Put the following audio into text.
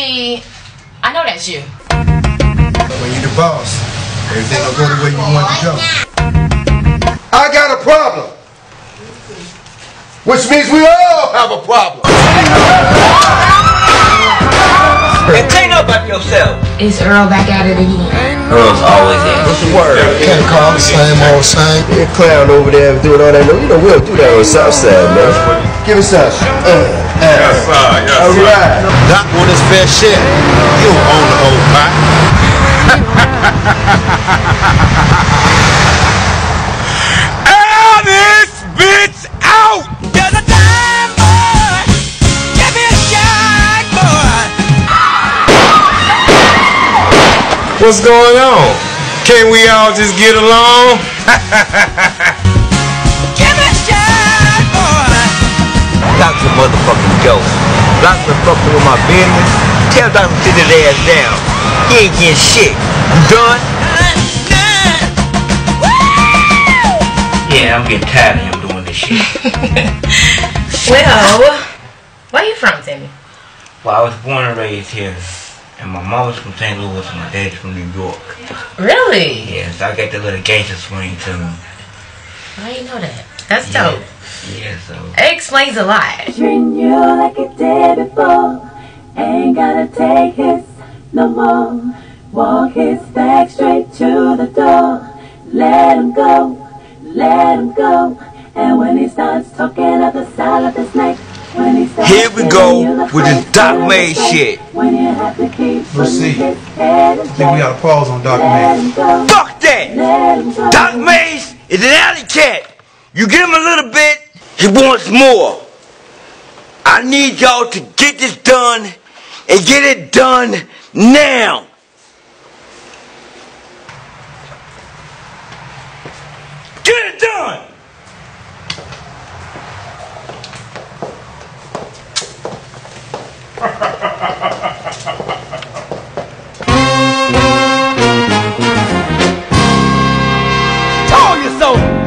mean, I know that's you. When you the boss, everything will go the way you want it to go. I got a problem. Which means we all have a problem. And clean up after yourself. It's Earl back at it again. Earl's always in. What's the word? Can't call the same old same. That clown over there doing all that. No, you know we'll do that on the south side, man. Give us that. Uh. Yes, sir. Yes, All sir. right. That one is fair shit. You own the whole pack. and this bitch out. You're the time boy. Give me a shot, boy. What's going on? Can we all just get along? fucking with my business. Tell Dr. to sit his ass down. He ain't getting shit. You done? Yeah, I'm getting tired of him doing this shit. Well, where you from, Timmy? well, I was born and raised here. And my mom was from St. Louis and my dad's from New York. Really? Yeah, so I got that little gangster swing to me. I didn't know that. That's Yeah. dope. Yeah, so. It explains a lot. Treating you like it did before. Ain't gotta take his no more. Walk his back straight to the door. Let him go, let him go. And when he starts talking at the side of his neck, he Here we go giving you the with this face Doc to the Mays face, shit. When you have to keep Proceed. putting his head in I think we got a pause on Doc Let Mays. him go, Fuck that! let him go. Doc Mays is an alley cat. You give him a little bit, he wants more. I need y'all to get this done and get it done now. Get it done! Tell yourself!